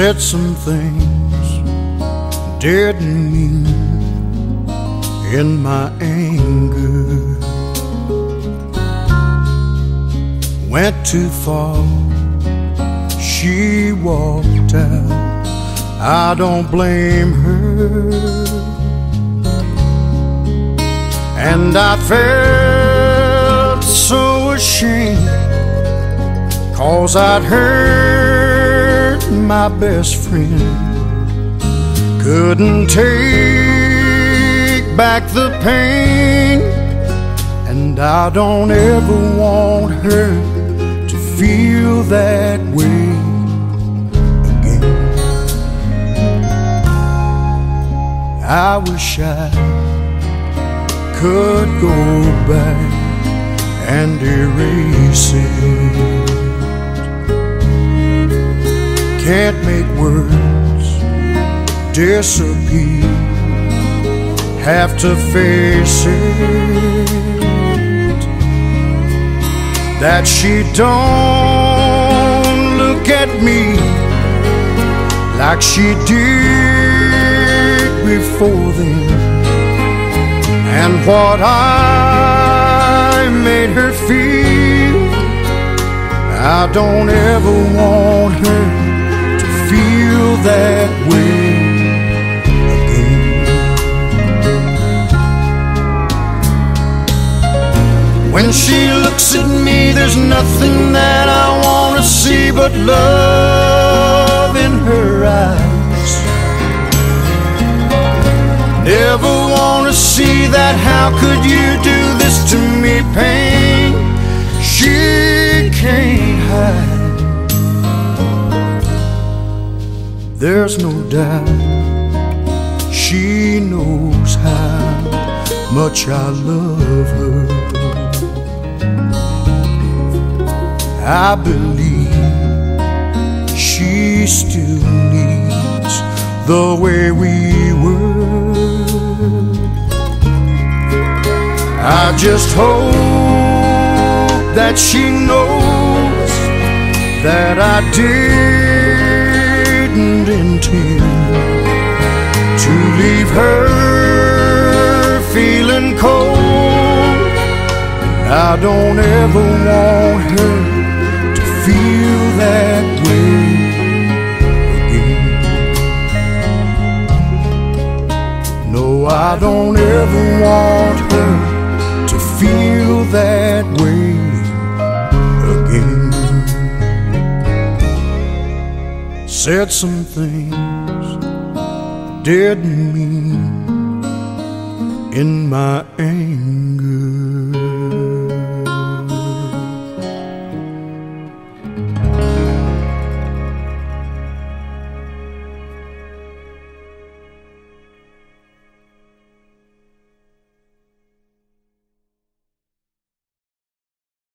Said some things didn't mean in my anger. Went too far, she walked out. I don't blame her. And I felt so ashamed, cause I'd hurt my best friend. Couldn't take back the pain, and I don't ever want her to feel that way again. I wish I could go back and erase it. Can't make words disappear. Have to face it that she don't look at me like she did before then and what I made her feel. I don't ever want her When she looks at me, there's nothing that I want to see but love in her eyes. Never want to see that. How could you do this to me? Pain she can't hide. There's no doubt she knows how much I love her. I believe she still needs the way we were. I just hope that she knows that I didn't intend to leave her feeling cold. I don't ever want her feel that way again. No, I don't ever want her to feel that way again. Said some things didn't mean in my anger.